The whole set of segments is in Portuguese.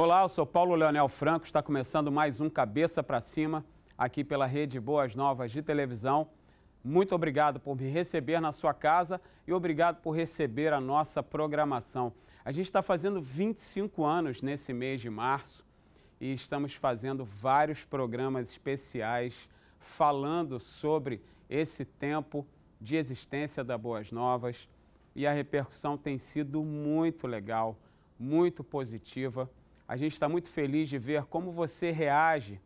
Olá, eu sou Paulo Leonel Franco, está começando mais um Cabeça para Cima aqui pela Rede Boas Novas de televisão. Muito obrigado por me receber na sua casa e obrigado por receber a nossa programação. A gente está fazendo 25 anos nesse mês de março e estamos fazendo vários programas especiais falando sobre esse tempo de existência da Boas Novas e a repercussão tem sido muito legal, muito positiva. A gente está muito feliz de ver como você reage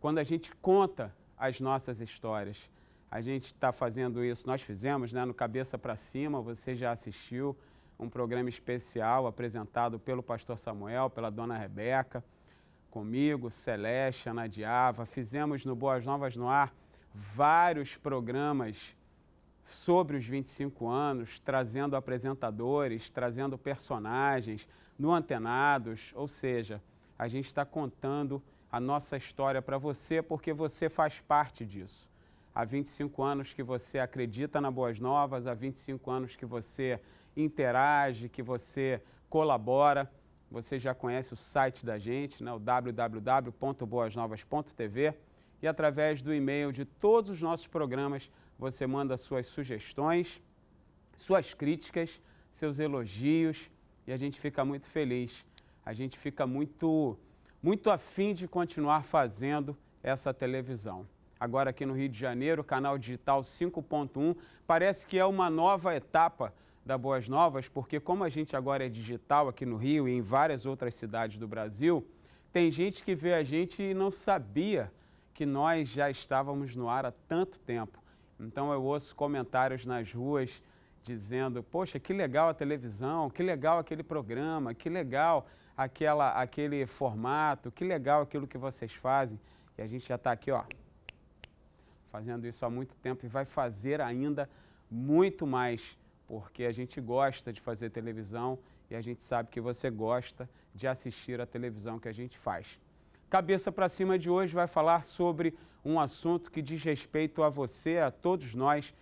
quando a gente conta as nossas histórias. A gente está fazendo isso, nós fizemos né, no Cabeça para Cima, você já assistiu um programa especial apresentado pelo pastor Samuel, pela dona Rebeca, comigo, Celeste, Ana Diava. Fizemos no Boas Novas no Ar vários programas sobre os 25 anos, trazendo apresentadores, trazendo personagens, no Antenados, ou seja, a gente está contando a nossa história para você porque você faz parte disso. Há 25 anos que você acredita na Boas Novas, há 25 anos que você interage, que você colabora. Você já conhece o site da gente, né, o www.boasnovas.tv e através do e-mail de todos os nossos programas você manda suas sugestões, suas críticas, seus elogios e a gente fica muito feliz. A gente fica muito, muito afim de continuar fazendo essa televisão. Agora aqui no Rio de Janeiro, canal digital 5.1, parece que é uma nova etapa da Boas Novas, porque como a gente agora é digital aqui no Rio e em várias outras cidades do Brasil, tem gente que vê a gente e não sabia que nós já estávamos no ar há tanto tempo. Então eu ouço comentários nas ruas dizendo: Poxa, que legal a televisão, que legal aquele programa, que legal aquela, aquele formato, que legal aquilo que vocês fazem. E a gente já está aqui, ó, fazendo isso há muito tempo e vai fazer ainda muito mais, porque a gente gosta de fazer televisão e a gente sabe que você gosta de assistir a televisão que a gente faz. Cabeça para cima de hoje vai falar sobre um assunto que diz respeito a você, a todos nós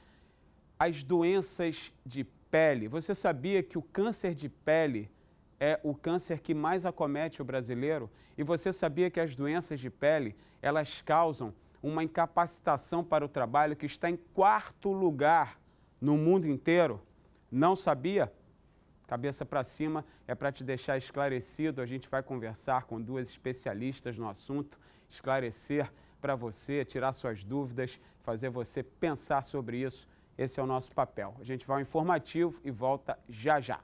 as doenças de pele. Você sabia que o câncer de pele é o câncer que mais acomete o brasileiro? E você sabia que as doenças de pele, elas causam uma incapacitação para o trabalho que está em quarto lugar no mundo inteiro? Não sabia? Cabeça para cima é para te deixar esclarecido. A gente vai conversar com duas especialistas no assunto, esclarecer para você, tirar suas dúvidas, fazer você pensar sobre isso esse é o nosso papel. A gente vai ao informativo e volta já já.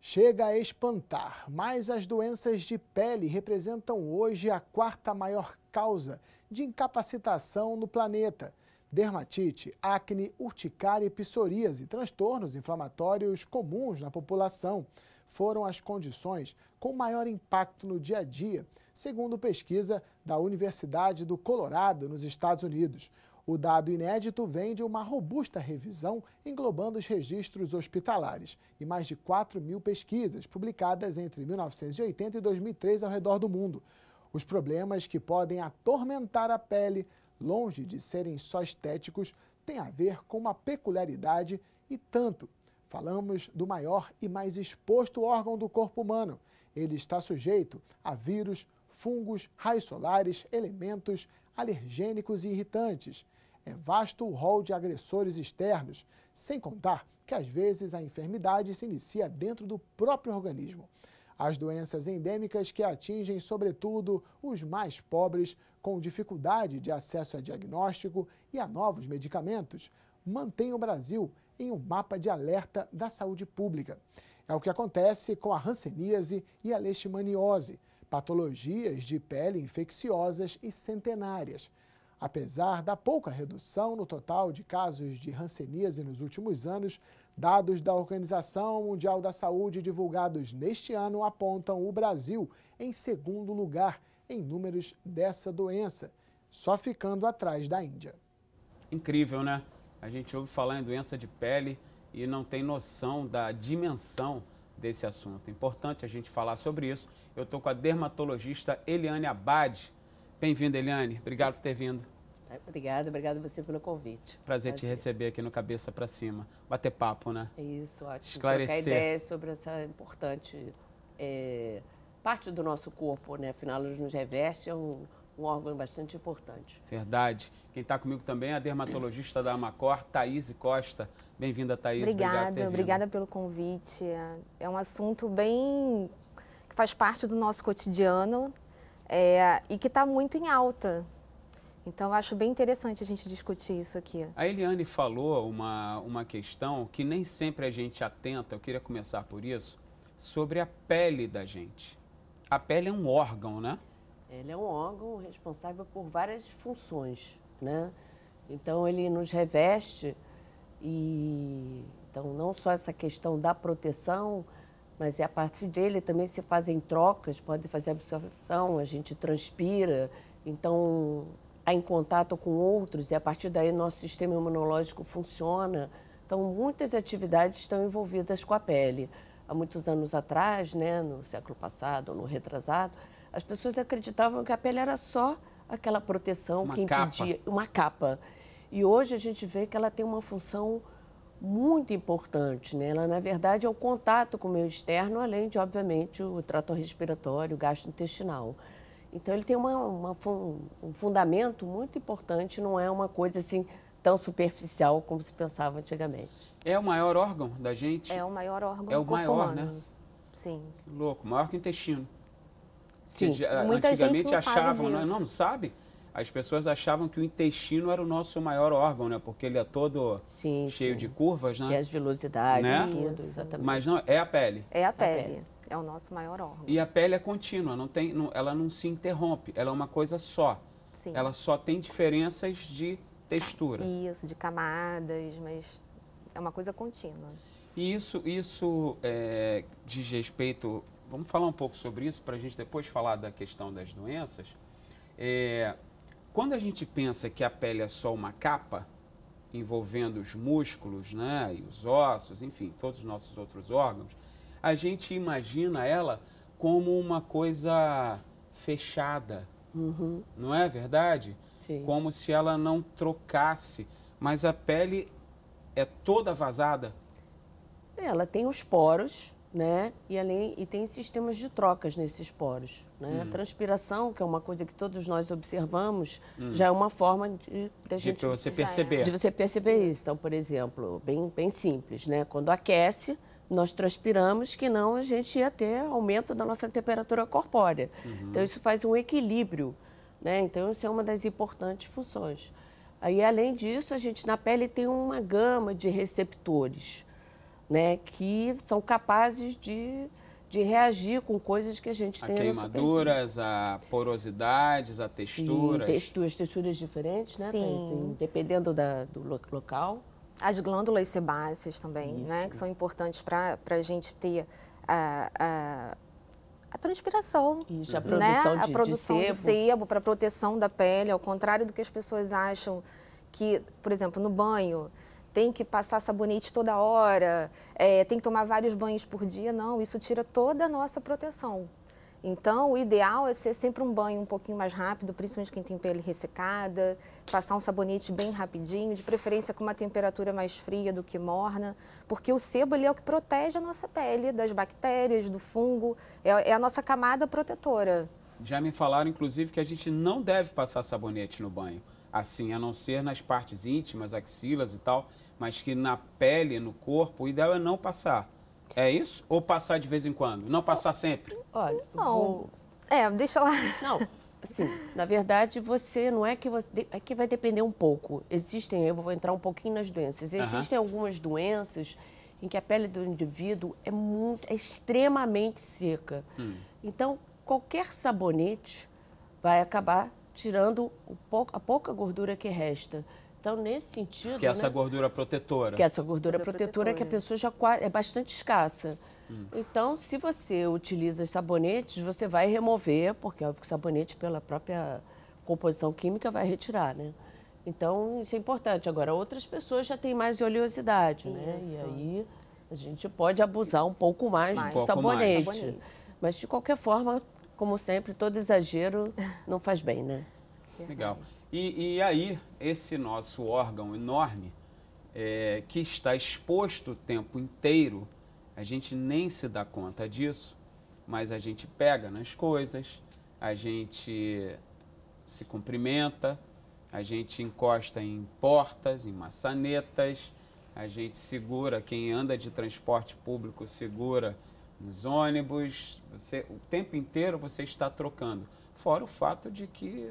Chega a espantar, mas as doenças de pele representam hoje a quarta maior causa de incapacitação no planeta. Dermatite, acne, urticária e psoríase, transtornos inflamatórios comuns na população, foram as condições com maior impacto no dia a dia, segundo pesquisa da Universidade do Colorado, nos Estados Unidos. O dado inédito vem de uma robusta revisão englobando os registros hospitalares e mais de 4 mil pesquisas publicadas entre 1980 e 2003 ao redor do mundo. Os problemas que podem atormentar a pele, longe de serem só estéticos, têm a ver com uma peculiaridade e tanto. Falamos do maior e mais exposto órgão do corpo humano. Ele está sujeito a vírus, fungos, raios solares, elementos, alergênicos e irritantes é vasto o rol de agressores externos, sem contar que às vezes a enfermidade se inicia dentro do próprio organismo. As doenças endêmicas que atingem, sobretudo, os mais pobres, com dificuldade de acesso a diagnóstico e a novos medicamentos, mantêm o Brasil em um mapa de alerta da saúde pública. É o que acontece com a hanseníase e a leishmaniose, patologias de pele infecciosas e centenárias. Apesar da pouca redução no total de casos de hanseníase nos últimos anos, dados da Organização Mundial da Saúde divulgados neste ano apontam o Brasil em segundo lugar em números dessa doença, só ficando atrás da Índia. Incrível, né? A gente ouve falar em doença de pele e não tem noção da dimensão desse assunto. Importante a gente falar sobre isso. Eu estou com a dermatologista Eliane Abad. Bem-vinda, Eliane. Obrigado por ter vindo. Obrigada, obrigada você pelo convite. Prazer, Prazer. te receber aqui no Cabeça para Cima. Bater papo, né? Isso, ótimo. Esclarecer. Trocar ideias sobre essa importante é, parte do nosso corpo, né? Afinal, nos reveste, é um, um órgão bastante importante. Verdade. Quem está comigo também é a dermatologista da Amacor, Thaís Costa. Bem-vinda, Thaís. Obrigada, obrigada pelo convite. É um assunto bem que faz parte do nosso cotidiano é, e que está muito em alta. Então, eu acho bem interessante a gente discutir isso aqui. A Eliane falou uma, uma questão que nem sempre a gente atenta, eu queria começar por isso, sobre a pele da gente. A pele é um órgão, né? Ele é um órgão responsável por várias funções, né? Então, ele nos reveste e... Então, não só essa questão da proteção, mas é a partir dele também se fazem trocas, pode fazer absorção, a gente transpira, então está em contato com outros e a partir daí nosso sistema imunológico funciona. Então muitas atividades estão envolvidas com a pele. Há muitos anos atrás, né, no século passado, no retrasado, as pessoas acreditavam que a pele era só aquela proteção uma que impedia capa. uma capa. E hoje a gente vê que ela tem uma função muito importante. Né? Ela, na verdade, é o contato com o meio externo, além de, obviamente, o trato respiratório, o gastrointestinal. Então, ele tem uma, uma, um fundamento muito importante, não é uma coisa assim tão superficial como se pensava antigamente. É o maior órgão da gente? É o maior órgão É o maior, humano. né? Sim. Que louco, maior que o intestino. Sim. Muita antigamente gente não achavam, sabe não, não, não sabe? as pessoas achavam que o intestino era o nosso maior órgão, né? Porque ele é todo sim, cheio sim. de curvas, né? Tem as velocidades, né? tudo, exatamente. Mas não, é a pele. É a pele. a pele. É o nosso maior órgão. E a pele é contínua, não tem, não, ela não se interrompe, ela é uma coisa só. Sim. Ela só tem diferenças de textura. Isso, de camadas, mas é uma coisa contínua. E isso, isso é, diz respeito. Vamos falar um pouco sobre isso para a gente depois falar da questão das doenças. É, quando a gente pensa que a pele é só uma capa, envolvendo os músculos, né, e os ossos, enfim, todos os nossos outros órgãos, a gente imagina ela como uma coisa fechada, uhum. não é verdade? Sim. Como se ela não trocasse, mas a pele é toda vazada. Ela tem os poros, né? E, além, e tem sistemas de trocas nesses poros. Né? Hum. A transpiração, que é uma coisa que todos nós observamos, hum. já é uma forma de, de, gente, de você perceber. É. De você perceber isso. Então, por exemplo, bem, bem simples, né? Quando aquece, nós transpiramos, que não a gente ia ter aumento da nossa temperatura corpórea. Uhum. Então, isso faz um equilíbrio. Né? Então, isso é uma das importantes funções. Aí, além disso, a gente na pele tem uma gama de receptores né, que são capazes de, de reagir com coisas que a gente a tem queimaduras, a porosidades, a texturas. Sim, texturas, texturas diferentes, né? Sim. Tem, dependendo da, do local. As glândulas sebáceas também, Isso. né? Que são importantes para a gente ter a, a, a transpiração. Isso, a produção, né? de, a produção de sebo, sebo para proteção da pele, ao contrário do que as pessoas acham que, por exemplo, no banho tem que passar sabonete toda hora, é, tem que tomar vários banhos por dia. Não, isso tira toda a nossa proteção. Então, o ideal é ser sempre um banho um pouquinho mais rápido, principalmente quem tem pele ressecada, passar um sabonete bem rapidinho, de preferência com uma temperatura mais fria do que morna, porque o sebo ele é o que protege a nossa pele das bactérias, do fungo, é, é a nossa camada protetora. Já me falaram, inclusive, que a gente não deve passar sabonete no banho, assim, a não ser nas partes íntimas, axilas e tal, mas que na pele, no corpo, o ideal é não passar. É isso? Ou passar de vez em quando? Não passar sempre? Olha, não. Vou... É, deixa lá. Não, assim, na verdade, você não é que você. É que vai depender um pouco. Existem, eu vou entrar um pouquinho nas doenças. Existem uhum. algumas doenças em que a pele do indivíduo é muito, é extremamente seca. Hum. Então, qualquer sabonete vai acabar tirando a pouca gordura que resta. Então, nesse sentido. Que é essa né? gordura protetora. Que é essa gordura protetora, protetora que a pessoa já é bastante escassa. Hum. Então, se você utiliza sabonetes, você vai remover, porque o sabonete, pela própria composição química, vai retirar, né? Então, isso é importante. Agora, outras pessoas já têm mais oleosidade, isso. né? E aí a gente pode abusar um pouco mais mais. do Um sabonete. sabonete. Mas, de qualquer forma, como sempre, todo exagero não faz bem, né? Legal. E, e, aí, esse nosso órgão enorme, é, que está exposto o tempo inteiro, a gente nem se dá conta disso, mas a gente pega nas coisas, a gente se cumprimenta, a gente encosta em portas, em maçanetas, a gente segura, quem anda de transporte público segura nos ônibus, você, o tempo inteiro você está trocando. Fora o fato de que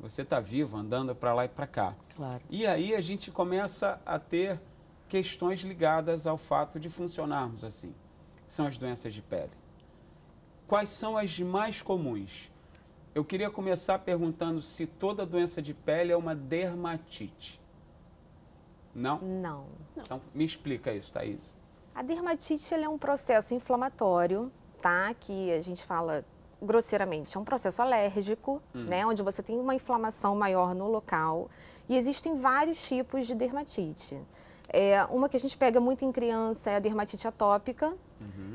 você está vivo, andando para lá e para cá. Claro. E aí a gente começa a ter questões ligadas ao fato de funcionarmos assim. São as doenças de pele. Quais são as mais comuns? Eu queria começar perguntando se toda doença de pele é uma dermatite. Não? Não. Então, me explica isso, Thaís. A dermatite ela é um processo inflamatório, tá? Que a gente fala grosseiramente, é um processo alérgico, né? Onde você tem uma inflamação maior no local. E existem vários tipos de dermatite. É, uma que a gente pega muito em criança é a dermatite atópica,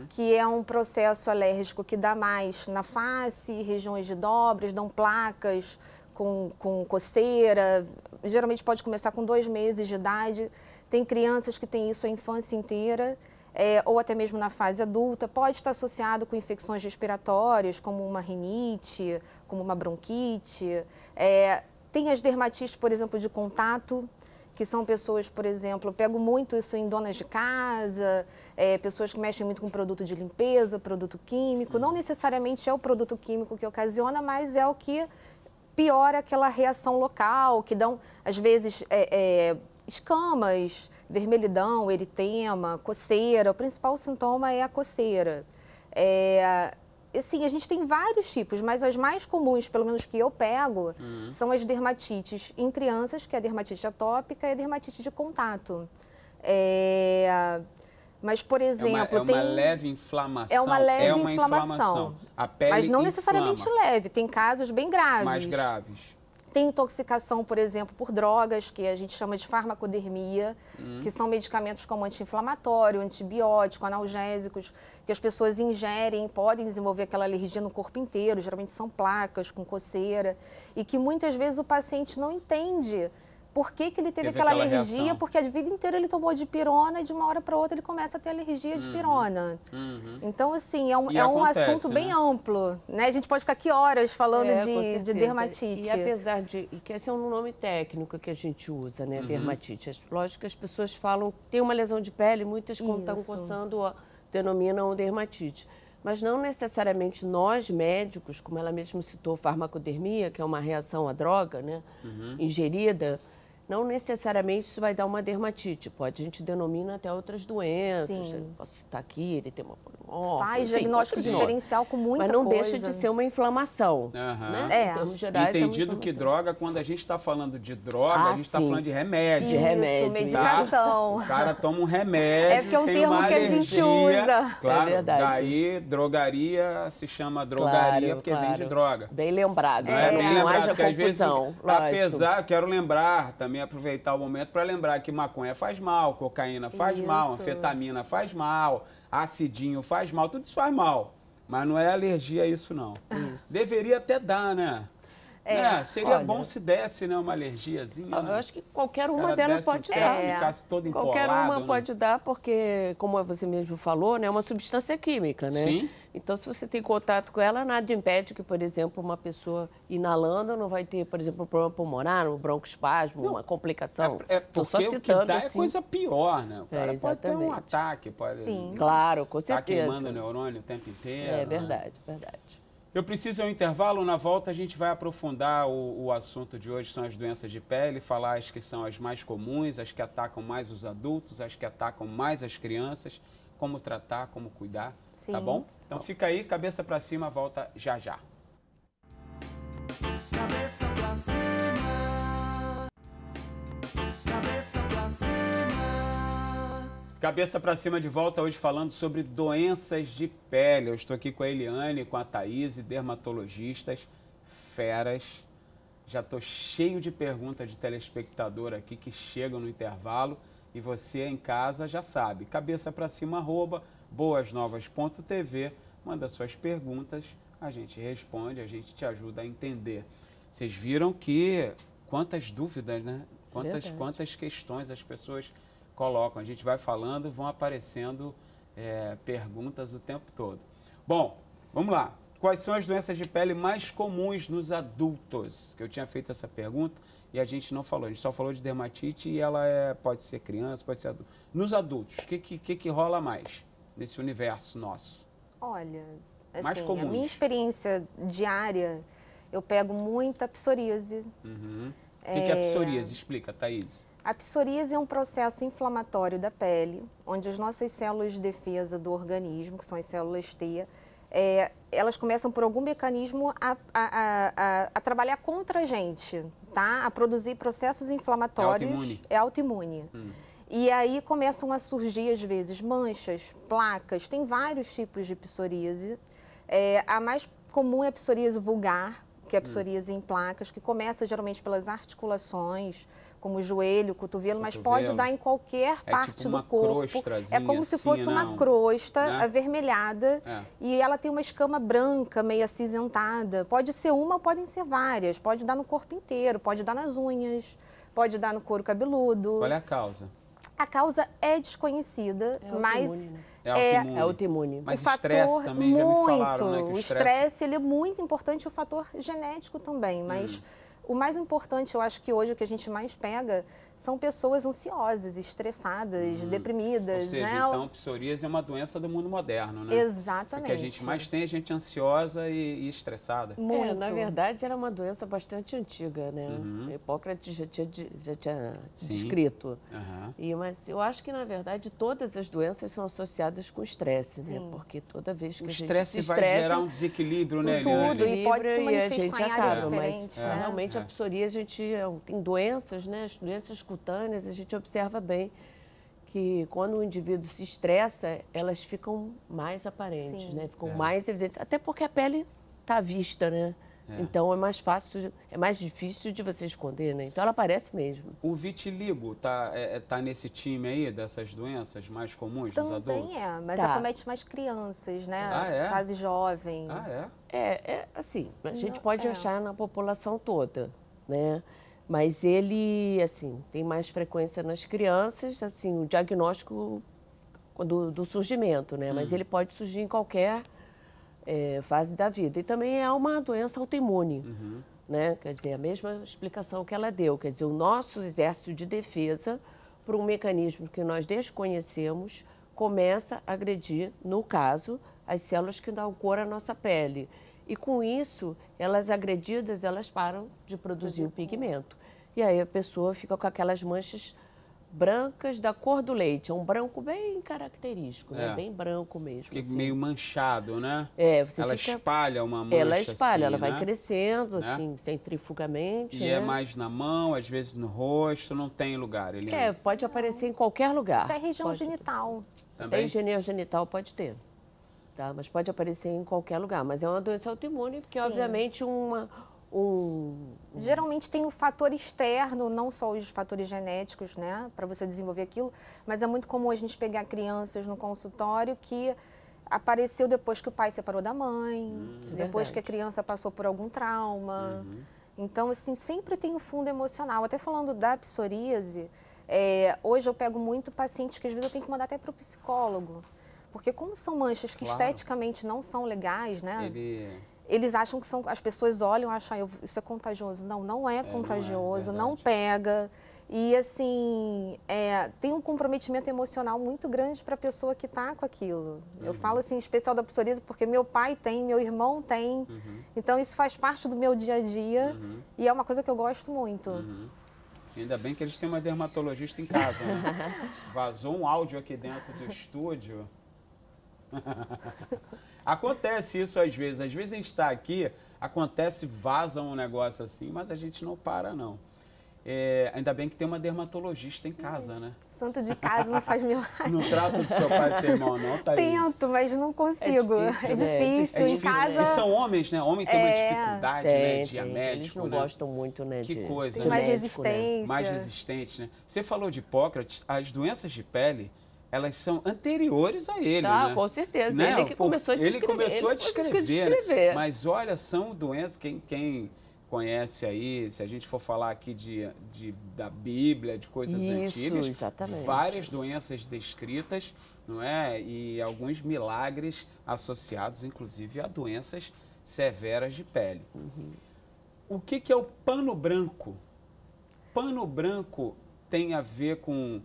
que é um processo alérgico que dá mais na face, regiões de dobras, dão placas com, com coceira. Geralmente pode começar com dois meses de idade. Tem crianças que têm isso a infância inteira, é, ou até mesmo na fase adulta. Pode estar associado com infecções respiratórias, como uma rinite, como uma bronquite. É, tem as dermatites, por exemplo, de contato, que são pessoas, por exemplo, eu pego muito isso em donas de casa, é, pessoas que mexem muito com produto de limpeza, produto químico. Não necessariamente é o produto químico que ocasiona, mas é o que piora aquela reação local, que dão, às vezes, é, é, escamas, vermelhidão, eritema, coceira. O principal sintoma é a coceira. É, assim, a gente tem vários tipos, mas as mais comuns, pelo menos que eu pego, são as dermatites em crianças, que é a dermatite atópica e a dermatite de contato. É, mas, por É uma, exemplo, é uma tem... leve inflamação. É uma leve é uma inflamação. A pele Mas não inflama, necessariamente leve, tem casos bem graves. mais graves. Tem intoxicação, por exemplo, por drogas, que a gente chama de farmacodermia, Hum. que são medicamentos como anti-inflamatório, antibiótico, analgésicos, que as pessoas ingerem, podem desenvolver aquela alergia no corpo inteiro, geralmente são placas com coceira, e que muitas vezes o paciente não entende por que, que ele teve, Teve aquela, aquela alergia, reação. porque a vida inteira ele tomou de pirona e de uma hora para outra ele começa a ter alergia de pirona. Uhum. Então, assim, é um, é um acontece, assunto bem né? amplo, né? A gente pode ficar aqui horas falando É, de, de dermatite. E apesar de. e que esse é um nome técnico que a gente usa, Uhum. né? Dermatite. As- Lógico que as pessoas falam tem uma lesão de pele, muitas quando estão coçando ó, denominam dermatite. Mas não necessariamente nós, médicos, como ela mesma citou, farmacodermia, que é uma reação à droga, né? Uhum. Ingerida. Não necessariamente isso vai dar uma dermatite. Pode, a gente denomina até outras doenças. Sim. Posso citar aqui, ele tem uma polimorfa, Faz enfim, diagnóstico diferencial com muita Mas não coisa. deixa de ser uma inflamação. Aham. Né? É. Em termos gerais, é Entendido que inflamação. droga, quando a gente está falando de droga, Ah, a gente está sim. falando de remédio. De Isso, remédio, medicação. O cara toma um remédio. É porque é um termo que a gente usa. Claro, É verdade. daí drogaria se chama drogaria Claro, porque claro. vende droga. Bem lembrado. Não é, né? bem não lembrado, haja às vezes, confusão. lógico. apesar, quero lembrar, também aproveitar o momento para lembrar que maconha faz mal, cocaína faz mal, Isso. anfetamina faz mal, acidinho faz mal, tudo isso faz mal. Mas não é alergia a isso, não. Deveria até dar, né? É, Né? Seria olha. bom se desse, né, uma alergiazinha. Eu né? acho que qualquer uma delas um pode teste, dar. É. Ficasse todo empolado, Qualquer uma né? pode dar, porque, como você mesmo falou, né, é uma substância química, né? Sim. Então, se você tem contato com ela, nada impede que, por exemplo, uma pessoa inalando não vai ter, por exemplo, um problema pulmonar, um broncoespasmo, uma complicação. É, é Tô só porque o que citando dá é assim. coisa pior, né? O É, cara pode ter um ataque, pode Sim. Claro, com certeza. queimando o neurônio o tempo inteiro. É né? verdade, verdade. Eu preciso ir ao intervalo, na volta a gente vai aprofundar o, o assunto de hoje, são as doenças de pele, falar as que são as mais comuns, as que atacam mais os adultos, as que atacam mais as crianças, como tratar, como cuidar, tá Sim. bom? Então fica aí, cabeça para cima, volta já já. Cabeça pra cima. Cabeça pra cima. Cabeça para cima de volta hoje falando sobre doenças de pele. Eu estou aqui com a Eliane, com a Thaís, dermatologistas, feras. Já estou cheio de perguntas de telespectador aqui que chegam no intervalo e você em casa já sabe. Cabeça para cima, arroba, boasnovas.tv. Manda suas perguntas, a gente responde, a gente te ajuda a entender. Vocês viram que quantas dúvidas, né? Quantas, Verdade. quantas questões as pessoas colocam. A gente vai falando, vão aparecendo é, perguntas o tempo todo. Bom, Vamos lá. Quais são as doenças de pele mais comuns nos adultos? Que eu tinha feito essa pergunta e a gente não falou. A gente só falou de dermatite e ela é, pode ser criança, pode ser adulto. Nos adultos, o que, que, que, rola mais nesse universo nosso? Olha, Mais assim, a comuns. minha experiência diária, eu pego muita psoríase. Uhum. O que, que é psoríase? Explica, Thaís. A psoríase é um processo inflamatório da pele, onde as nossas células de defesa do organismo, que são as células T, é, elas começam por algum mecanismo a, a- a- a- trabalhar contra a gente, tá? A produzir processos inflamatórios. autoimune? É autoimune. E aí começam a surgir, às vezes, manchas, placas, tem vários tipos de psoríase. É, a mais comum é a psoríase vulgar, que é a psoríase em placas, que começa geralmente pelas articulações, como o joelho, cotovelo, mas pode Cotovelo. dar em qualquer É parte tipo do corpo. É como se assim, fosse não? uma crosta Né? avermelhada É. e ela tem uma escama branca, meio acinzentada. Pode ser uma, podem ser várias. Pode dar no corpo inteiro, pode dar nas unhas, pode dar no couro cabeludo. Qual é a causa? A causa é desconhecida, É mas? É É- autoimune. É autoimune. Mas o fator estresse também, já me muito, falaram, né, que o o estresse- estresse ele é muito importante, o fator genético também, mas Hum. O mais importante, eu acho que hoje o que a gente mais pega são pessoas ansiosas, estressadas, deprimidas, Hum. Ou seja, né? então, psoríase é uma doença do mundo moderno, né? Exatamente. O que a gente mais tem é gente ansiosa e, e estressada. muito. É, na verdade, era uma doença bastante antiga, né? Hipócrates já tinha, já tinha Uhum. Descrito. Aham. E, mas eu acho que, na verdade, todas as doenças são associadas com estresse, né? Sim. Porque toda vez que O a gente estresse se vai estressa, gerar um desequilíbrio, né, tudo, e pode se equilíbrio e a manifestar gente acaba, mas diferentes, né? realmente É. a psoríase, a gente é, tem doenças, né? As doenças cutâneas, a gente observa bem que quando o indivíduo se estressa, elas ficam mais aparentes, Sim. né? Ficam É. mais evidentes, até porque a pele está à vista, né? É. Então é mais fácil, é mais difícil de você esconder, né? Então ela aparece mesmo. O vitiligo tá, é, é- tá nesse time aí dessas doenças mais comuns nos adultos? Também é, mas Tá. acomete mais crianças, né? Ah, é? Fase jovem. Ah, é? É, é assim, a gente Não, pode é. achar na população toda, né? Mas ele, assim, tem mais frequência nas crianças, assim, o diagnóstico do, do surgimento, né? Mas ele pode surgir em qualquer eh, fase da vida. E também é uma doença autoimune, né? Quer dizer, a mesma explicação que ela deu. Quer dizer, o nosso exército de defesa, por um mecanismo que nós desconhecemos, começa a agredir, no caso, as células que dão cor à nossa pele. E com isso, elas agredidas, elas param de produzir o pigmento. E aí a pessoa fica com aquelas manchas brancas da cor do leite. É um branco bem característico, né? É. Bem branco mesmo. Fica assim. meio manchado, né? É, você ela fica... espalha uma mancha Ela espalha, assim, ela vai né? crescendo, Né? assim, centrifugamente. E né? é mais na mão, às vezes no rosto, não tem lugar. Ele É, pode aparecer em qualquer lugar. Até região Pode- genital. Até também. higiene genital pode ter. Tá? Mas pode aparecer em qualquer lugar. Mas é uma doença autoimune, porque, Sim. obviamente, uma, um, Geralmente tem um fator externo, não só os fatores genéticos, né, para você desenvolver aquilo, mas é muito comum a gente pegar crianças no consultório que apareceu depois que o pai separou da mãe, depois que a verdade. criança passou por algum trauma. Então, assim, sempre tem um fundo emocional. Até falando da psoríase, é, hoje eu pego muito pacientes que às vezes eu tenho que mandar até para o psicólogo. Porque como são manchas que Claro. esteticamente não são legais, né? Ele... eles acham que são. As pessoas olham e acham, "Ah, isso é contagioso. Não, não é não é, contagioso, não, verdade. pega. E assim, é, tem um comprometimento emocional muito grande para a pessoa que está com aquilo. Uhum. Eu falo assim, especial da psoríase, porque meu pai tem, meu irmão tem. Uhum. Então isso faz parte do meu dia a dia e é uma coisa que eu gosto muito. Uhum. Ainda bem que eles têm uma dermatologista em casa. Né? Vazou um áudio aqui dentro do estúdio. acontece isso às vezes. Às vezes a gente está aqui, acontece, vaza um negócio assim, mas a gente não para, não. É, ainda bem que tem uma dermatologista em casa, né? Santo de casa não faz milagre. Não trata do seu pai e do seu irmão, não, Thaís? Tento, mas não consigo. É difícil, difícil. né? É difícil. É Em casa. E são homens, né? Homem tem uma É. dificuldade, né? tem, De ir a tem. médico, Eles não né? gostam muito, né? Que de, coisa, de Tem mais né? resistência. mais resistentes, né? Você falou de Hipócrates, as doenças de pele, elas são anteriores a ele, Ah, né? com certeza. Né? Ele que começou a descrever. Ele começou a descrever, né? descrever. Mas olha, são doenças, quem, quem conhece aí, se a gente for falar aqui de, de- da Bíblia, de coisas Isso, antigas, exatamente. várias doenças descritas, não é? E alguns milagres associados, inclusive, a doenças severas de pele. Uhum. O que, que é o pano branco? Pano branco tem a ver com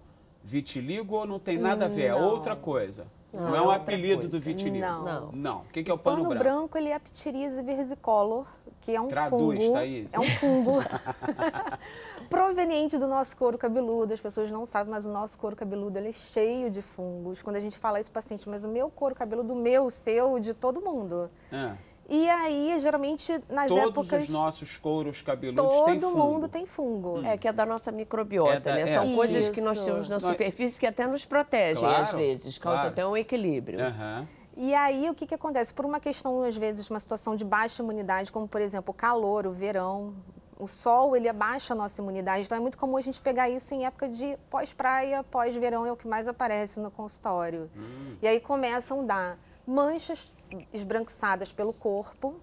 vitiligo ou não tem nada a ver? É Não. outra coisa. Não, Não, é é um apelido do coisa. vitiligo. Não. Não. Não. O que, que é o pano, Pano branco? branco, ele é a versicolor, que é um Traduz, fungo. Thaís. É um fungo proveniente do nosso couro cabeludo. As pessoas não sabem, mas o nosso couro cabeludo ele é cheio de fungos. Quando a gente fala isso, paciente, mas o meu couro cabeludo, o meu, o seu, de todo mundo. Ah, E aí, geralmente, nas todos épocas. os nossos couros cabeludos todo têm fungo. mundo tem fungo. É, que é da nossa microbiota, É da- né? é. São coisas que nós Isso. temos na superfície que até nos protegem, às Claro, vezes. Causa claro. até um equilíbrio. Aham. E aí, o que, que acontece? Por uma questão, às vezes, uma situação de baixa imunidade, como, por exemplo, o calor, o verão, o sol, ele abaixa a nossa imunidade. Então, é muito comum a gente pegar isso em época de pós-praia, pós-verão, é o que mais aparece no consultório. E aí começam a dar manchas esbranquiçadas pelo corpo,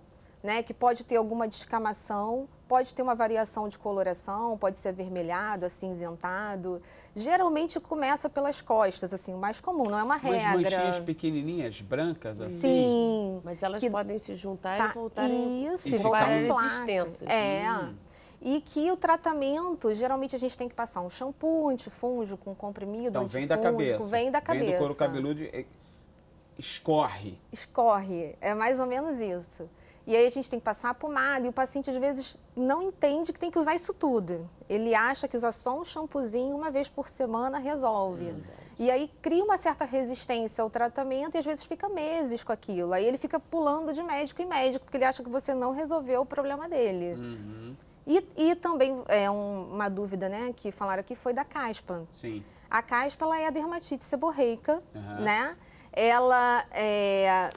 né, que pode ter alguma descamação, pode ter uma variação de coloração, pode ser avermelhado, acinzentado. Geralmente começa pelas costas, assim, o mais comum, não é uma Umas regra. manchinhas pequenininhas, brancas, assim. Sim. Mas elas que podem se juntar tá- e voltarem Isso, E voltar ficar em mais placa. extensas. É. Hum. E que o tratamento, geralmente a gente tem que passar um shampoo antifúngico, com comprimido Então vem da antifúngico, cabeça. Vem da cabeça. Vem do couro cabeludo e e escorre. Escorre, é mais ou menos isso. E aí a gente tem que passar a pomada e o paciente às vezes não entende que tem que usar isso tudo. Ele acha que usar só um shampoozinho uma vez por semana resolve. E aí cria uma certa resistência ao tratamento e às vezes fica meses com aquilo. Aí ele fica pulando de médico em médico porque ele acha que você não resolveu o problema dele. Uhum. E, e também é um- uma dúvida, né, que falaram aqui foi da caspa. Sim. A caspa ela é a dermatite seborreica, Aham. né? Ela é,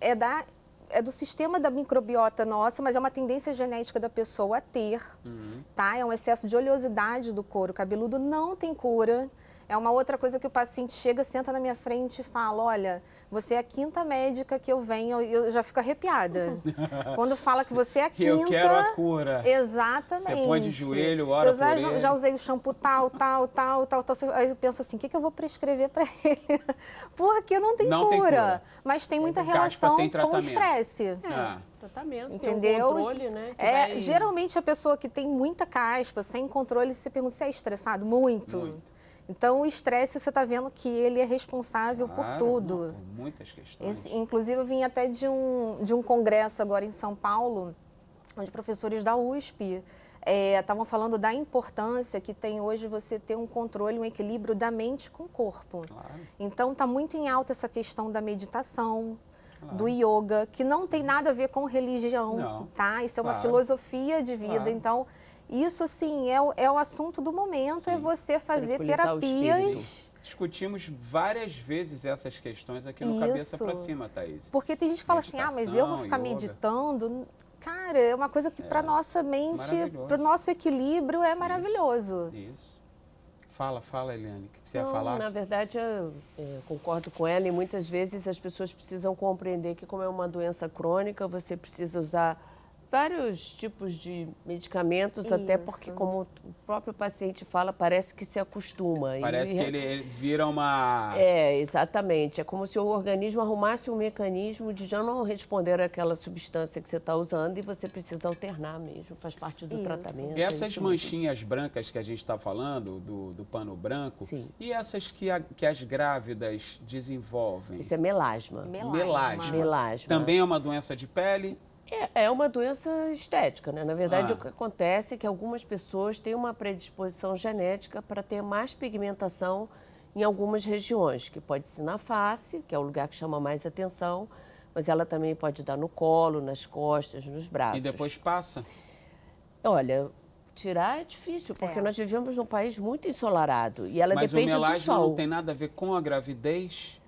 é, da, é do sistema da microbiota nossa, mas é uma tendência genética da pessoa a ter, Uhum. tá? É um excesso de oleosidade do couro cabeludo, não tem cura. É uma outra coisa que o paciente chega, senta na minha frente e fala: Olha, você é a quinta médica que eu venho, e eu já fico arrepiada. Quando fala que você é a quinta. eu quero a cura. Exatamente. Você põe de joelho, ora Eu já, por ele. já usei o shampoo tal, tal, tal, tal, tal. Aí eu penso assim, o que, que eu vou prescrever para ele? Porque não tem, Não tem cura, cura. Mas tem muita Caspa relação tem com o estresse. Ah, Tratamento, Entendeu? tem um controle, né? É, vai- Geralmente a pessoa que tem muita caspa, sem controle, você pergunta se é estressado? Muito. Muito. Então o estresse, você está vendo que ele é responsável por claro, tudo. não, por muitas questões. Esse- inclusive, eu vim até de um, de um congresso agora em São Paulo, onde professores da USP estavam falando da importância que tem hoje você ter um controle, um equilíbrio da mente com o corpo. Claro. Então, está muito em alta essa questão da meditação, do yoga, que não tem nada a ver com religião, Não. tá? Isso é uma Claro. filosofia de vida. Claro. Então, isso, assim, é o, é o assunto do momento, é Sim. você fazer terapias... Discutimos várias vezes essas questões aqui no Cabeça Isso. pra Cima, Thaís. Porque tem gente que fala assim, ah, mas eu vou Meditação, ficar yoga. meditando. Cara, é uma coisa que para nossa mente, para o nosso equilíbrio é maravilhoso. Isso. Fala, fala, Eliane. O que você ia Não, falar? na verdade, eu é, concordo com ela e muitas vezes as pessoas precisam compreender que como é uma doença crônica, você precisa usar vários tipos de medicamentos, até Isso. porque, como o próprio paciente fala, parece que se acostuma. E Parece que ele, ele vira uma. É, exatamente. É como se o organismo arrumasse um mecanismo de já não responder àquela substância que você está usando e você precisa alternar mesmo, faz parte do Isso. tratamento. E essas é manchinhas brancas que a gente está falando, do, do pano branco, Sim. e essas que, a- que as grávidas desenvolvem? Isso é melasma. Melasma. Melasma. Melasma. Também é uma doença de pele? É, é uma doença estética, né? Na verdade, Ah. o que acontece é que algumas pessoas têm uma predisposição genética para ter mais pigmentação em algumas regiões, que pode ser na face, que é o lugar que chama mais atenção, mas ela também pode dar no colo, nas costas, nos braços. E depois passa? Olha, tirar é difícil, porque É. nós vivemos num país muito ensolarado e ela Mas o depende do melasma sol. não tem nada a ver com a gravidez?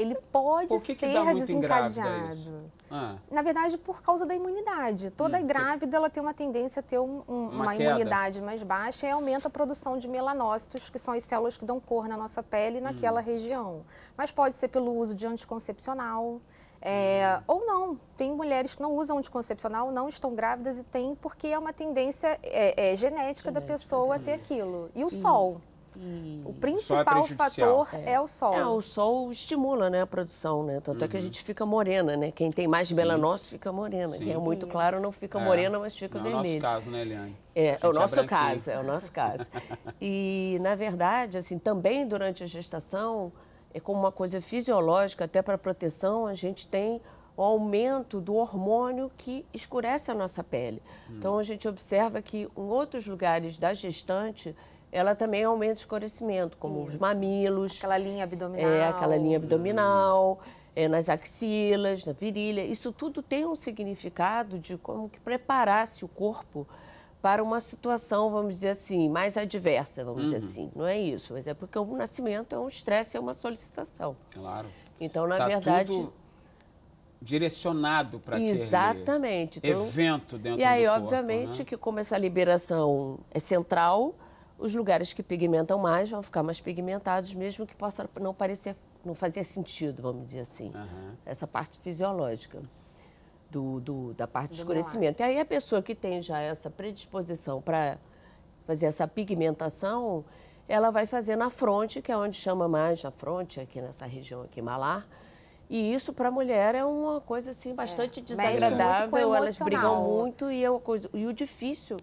Ele pode que que ser grávida desencadeado. Ah, Na verdade, por causa da imunidade. Toda Hum, grávida ela tem uma tendência a ter um- um- Uma uma, imunidade mais baixa e aumenta a produção de melanócitos, que são as células que dão cor na nossa pele naquela Hum. região. Mas pode ser pelo uso de anticoncepcional. É, Ou não, tem mulheres que não usam anticoncepcional, não estão grávidas e tem porque é uma tendência é, é, genética, da Genética pessoa ter aquilo. E o sol. E- O principal prejudicial. fator é. o sol. É, o sol estimula né, a produção, né? Tanto é que a gente fica morena, né? Quem tem mais Sim. melanócito fica morena. Sim. Quem é muito Isso. claro não fica É, morena, mas fica não É o vermelho. nosso caso, né, Eliane? É, A é o gente nosso caso, é o nosso caso. E, na verdade, assim, também durante a gestação, é como uma coisa fisiológica, até para proteção, a gente tem o aumento do hormônio que escurece a nossa pele. Então, a gente observa que em outros lugares da gestante, ela também aumenta o escurecimento, como os mamilos, Aquela linha abdominal. é, aquela linha abdominal, é, nas axilas, na virilha. Isso tudo tem um significado de como que preparasse o corpo para uma situação, vamos dizer assim, mais adversa, vamos dizer assim. Não é isso, mas é porque o nascimento é um estresse, é uma solicitação. Claro. Então, na tá verdade... tudo direcionado para Exatamente. Então, evento dentro E aí, do corpo, obviamente, né? que como essa liberação é central, os lugares que pigmentam mais vão ficar mais pigmentados, mesmo que possa não parecer, não fazer sentido, vamos dizer assim. Aham. Essa parte fisiológica do, do- da parte de Do escurecimento. E aí a pessoa que tem já essa predisposição para fazer essa pigmentação, ela vai fazer na fronte, que é onde chama mais na fronte, aqui nessa região aqui, malar. E isso para a mulher é uma coisa assim bastante o desagradável. Elas brigam muito e é uma coisa. E o difícil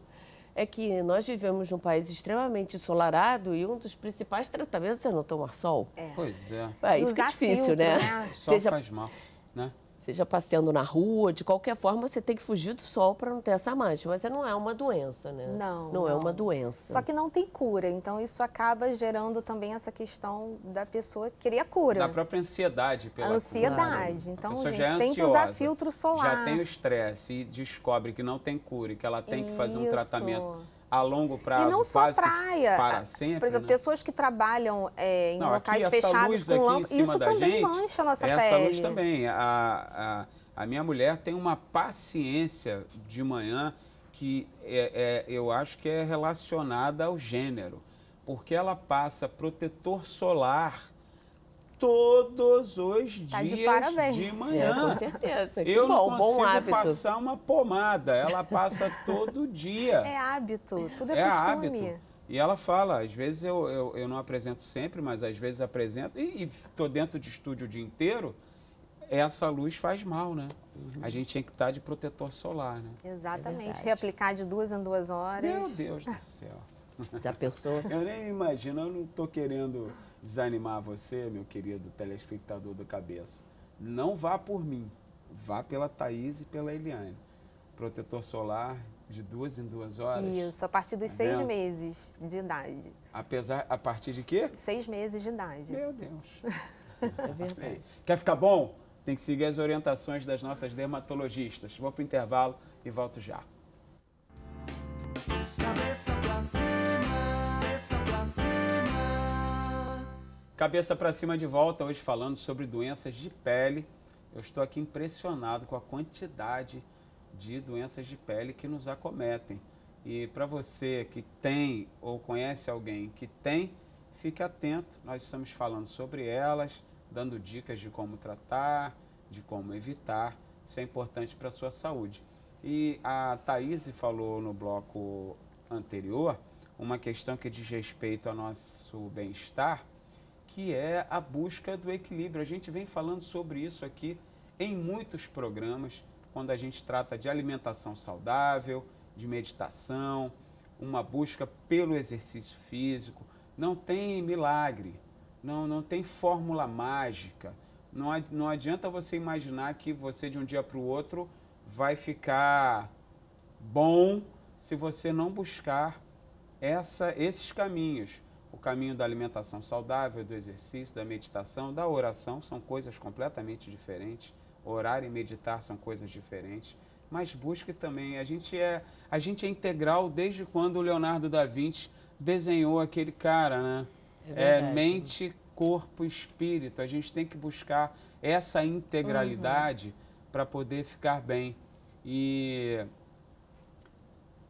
é que nós vivemos num país extremamente ensolarado e um dos principais tratamentos é não tomar sol. Pois é. Aí E fica usar difícil, filtro, né? né? Só Seja faz mal, né? Seja passeando na rua, de qualquer forma você tem que fugir do sol para não ter essa mancha. Mas não é uma doença, né? Não, Não é não. uma doença. Só que não tem cura, então isso acaba gerando também essa questão da pessoa querer a cura. Da própria ansiedade pela A ansiedade. cura. Então, a gente, já é tem que usar filtro solar. Já tem o estresse e descobre que não tem cura e que ela tem que fazer um Isso. tratamento a longo prazo, E não só praia. para Ah, sempre, Por exemplo, né? pessoas que trabalham é, em Não, locais aqui, essa fechados com aqui em lâmpada, cima isso também gente, mancha a nossa essa pele. luz também. A, a, a minha mulher tem uma paciência de manhã que é, é- eu acho que é relacionada ao gênero, porque ela passa protetor solar todos os Tá de dias parabéns. de É, manhã. com certeza. Que Eu bom, não bom consigo hábito. passar uma pomada, ela passa todo dia. É hábito, tudo é, É costume. hábito. E ela fala, às vezes eu, eu, eu não apresento sempre, mas às vezes apresento, e estou dentro de estúdio o dia inteiro, essa luz faz mal, né? Uhum. A gente tinha que estar de protetor solar, né? Exatamente. verdade. Reaplicar de duas em duas horas. Meu Deus do céu. Já pensou? Eu nem me imagino, eu não estou querendo desanimar você, meu querido telespectador do Cabeça. Não vá por mim, vá pela Thaís e pela Eliane. Protetor solar de duas em duas horas. Isso, a partir dos Tá seis vendo? meses de idade. Apesar, a partir de quê? Seis meses de idade. Meu Deus. É verdade. Quer ficar bom? Tem que seguir as orientações das nossas dermatologistas. Vou para o intervalo e volto já. Cabeça pra cima, Cabeça para cima de volta, hoje falando sobre doenças de pele. Eu estou aqui impressionado com a quantidade de doenças de pele que nos acometem. E para você que tem ou conhece alguém que tem, fique atento. Nós estamos falando sobre elas, dando dicas de como tratar, de como evitar. Isso é importante para a sua saúde. E a Thaís falou no bloco anterior uma questão que diz respeito ao nosso bem-estar, que é a busca do equilíbrio. A gente vem falando sobre isso aqui em muitos programas, quando a gente trata de alimentação saudável, de meditação, uma busca pelo exercício físico. Não tem milagre, não, não tem fórmula mágica. Não, não adianta você imaginar que você de um dia para o outro vai ficar bom se você não buscar essa, esses caminhos. O caminho da alimentação saudável, do exercício, da meditação, da oração, são coisas completamente diferentes. Orar e meditar são coisas diferentes. Mas busque também. A gente é, a gente é integral desde quando o Leonardo da Vinci desenhou aquele cara, né? É É, mente, corpo espírito. A gente tem que buscar essa integralidade para poder ficar bem. E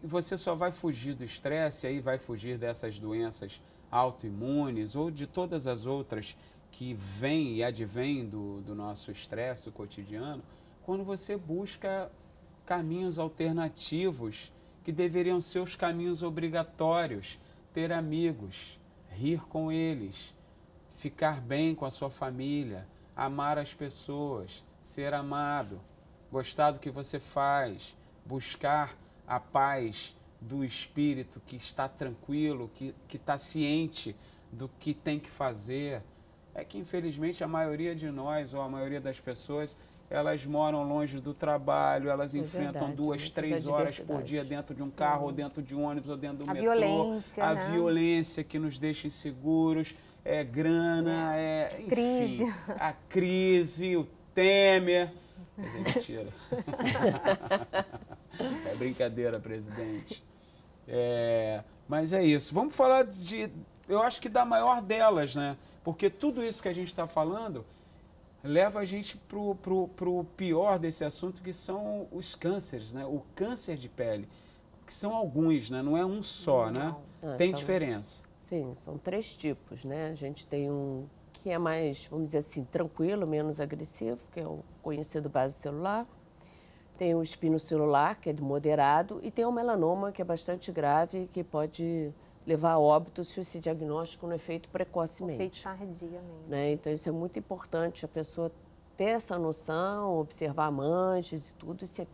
e você só vai fugir do estresse, aí vai fugir dessas doenças autoimunes ou de todas as outras que vem e advém do, do nosso estresse do cotidiano, quando você busca caminhos alternativos que deveriam ser os caminhos obrigatórios, ter amigos, rir com eles, ficar bem com a sua família, amar as pessoas, ser amado, gostar do que você faz, buscar a paz do espírito que está tranquilo, que que está ciente do que tem que fazer. É que infelizmente a maioria de nós ou a maioria das pessoas elas moram longe do trabalho, elas É enfrentam verdade, duas, três horas por dia dentro de um carro, ou dentro de um ônibus, ou dentro do A metrô. violência, a né? violência que nos deixa inseguros, é grana, é, enfim, Crise. a crise, o Temer. Mas é mentira. é brincadeira, presidente. É, mas é isso. Vamos falar de, eu acho que da maior delas, né? Porque tudo isso que a gente está falando leva a gente pro, pro, pro pior desse assunto, que são os cânceres, né? O câncer de pele, que são alguns, né? Não é um só, né? Ah, Tem são- diferença. Sim, são três tipos, né? A gente tem um que é mais, vamos dizer assim, tranquilo, menos agressivo, que é o conhecido base celular. Tem o espino celular, que é de moderado, e tem o melanoma, que é bastante grave, que pode levar a óbito se esse diagnóstico não é feito precocemente. Feito tardiamente. né? Então, isso é muito importante, a pessoa ter essa noção, observar manchas e tudo, e se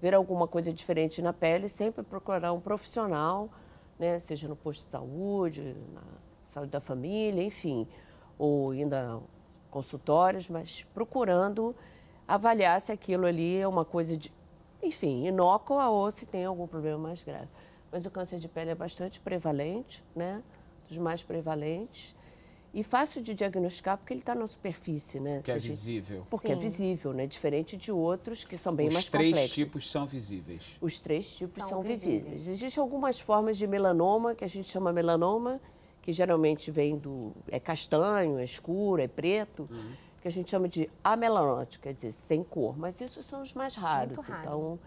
ver alguma coisa diferente na pele, sempre procurar um profissional, né? seja no posto de saúde, na saúde da família, enfim, ou ainda consultórios, mas procurando avaliar se aquilo ali é uma coisa de, enfim, inócua ou se tem algum problema mais grave. Mas o câncer de pele é bastante prevalente, né? Dos mais prevalentes. E fácil de diagnosticar porque ele está na superfície, né? Que é gente- visível. Porque é Sim. visível, né? Diferente de outros que são bem Os mais três complexos. tipos são visíveis. Os três tipos São são, visíveis. visíveis. Existem algumas formas de melanoma, que a gente chama melanoma, que geralmente vem do. é castanho, é escuro, é preto, Uhum. que a gente chama de amelanótico, quer dizer, sem cor. Mas isso são os mais raros. Raro. Então,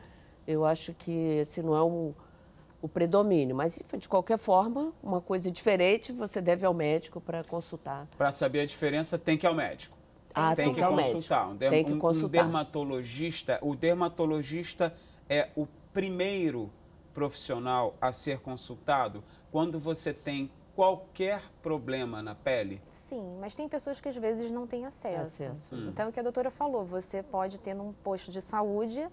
eu acho que esse não é o, o predomínio. Mas, enfim, de qualquer forma, uma coisa diferente, você deve ao médico para consultar. Para saber a diferença, tem que ir ao médico. Ah, tem tem que que consultar. Um, Tem que um- um consultar. dermatologista, o dermatologista é o primeiro profissional a ser consultado quando você tem qualquer problema na pele. Sim, mas tem pessoas que às vezes não têm acesso. Acesso. Hum. Então, é o que a doutora falou, você pode ter num posto de saúde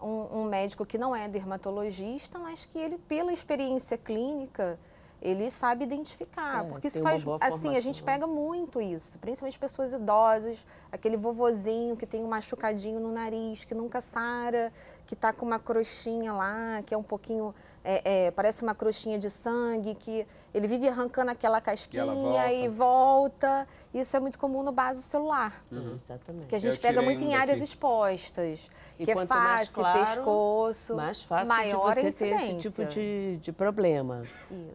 um, um médico que não é dermatologista, mas que ele, pela experiência clínica, ele sabe identificar. É, porque isso faz, assim, a gente formação. pega muito isso, principalmente pessoas idosas, aquele vovozinho que tem um machucadinho no nariz, que nunca sara, que tá com uma crostinha lá, que é um pouquinho, é, é, parece uma crostinha de sangue, que ele vive arrancando aquela casquinha volta. e volta. Isso é muito comum no vaso celular. Exatamente. Que a gente pega muito em áreas daqui. expostas. E que é face, claro, pescoço. mais fácil maior de você ter esse tipo de, de problema.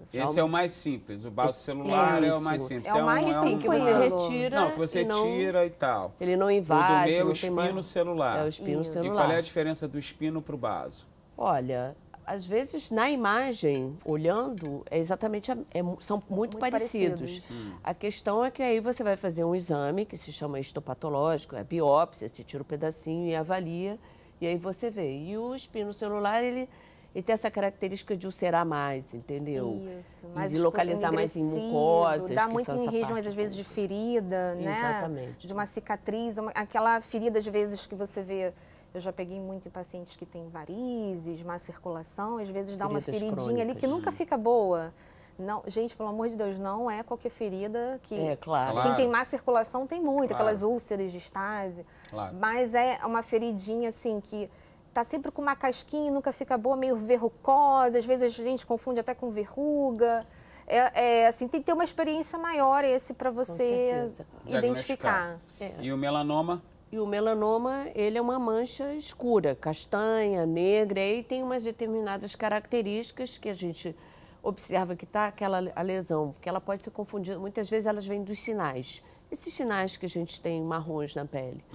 Isso. Esse é o mais simples. O vaso celular é o mais Isso. simples. É o mais um, Sim, que um- você Tranquilo. retira. Não, que você e não, tira e tal. Ele não O do invade. meu espino mais- celular. É o espino Isso. E celular. qual é a diferença do espino para o vaso? Olha, às vezes na imagem, olhando, é exatamente a- é são muito, Muito parecidos. parecidos. A questão é que aí você vai fazer um exame que se chama histopatológico, é biópsia, você tira um pedacinho e avalia, e aí você vê. E o espino celular, ele, ele tem essa característica de ulcerar mais, entendeu? Isso, E mais de localizar mais em mucosas. Dá que muito são em essa regiões, parte às vezes, de ferida, né? Exatamente. De uma cicatriz, uma- aquela ferida, às vezes, que você vê. Eu já peguei muito em pacientes que têm varizes, má circulação, às vezes dá uma Feridas feridinha ali que crônicas. nunca fica boa. Não, gente, pelo amor de Deus, não é qualquer ferida que. É, claro. Claro. Quem tem má circulação tem muito, Claro. aquelas úlceras de estase. Claro. Mas é uma feridinha assim que tá sempre com uma casquinha, nunca fica boa, meio verrucosa, às vezes a gente confunde até com verruga. É, é, assim, tem que ter uma experiência maior esse para você identificar. É. E o melanoma? E o melanoma, ele é uma mancha escura, castanha, negra, e tem umas determinadas características que a gente observa que está aquela a lesão, porque ela pode ser confundida, muitas vezes elas vêm dos sinais. Esses sinais que a gente tem marrons na pele.